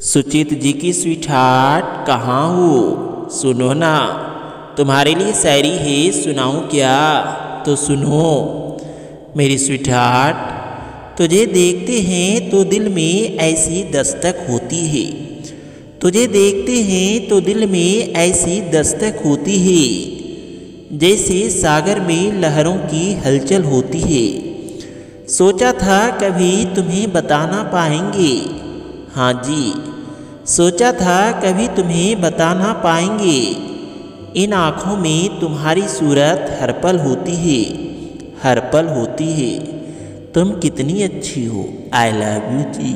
सुचित जी की स्वीट कहाँ हो? सुनो ना, तुम्हारे लिए शायरी है, सुनाऊं क्या? तो सुनो, मेरी स्वीट तुझे देखते हैं तो दिल में ऐसी दस्तक होती है। तुझे देखते हैं तो दिल में ऐसी दस्तक होती है, जैसे सागर में लहरों की हलचल होती है। सोचा था कभी तुम्हें बताना पाएँगे हाँ जी। सोचा था कभी तुम्हें बता ना पाएँगे। इन आँखों में तुम्हारी सूरत हर पल होती है हर पल होती है। तुम कितनी अच्छी हो। I love you ji.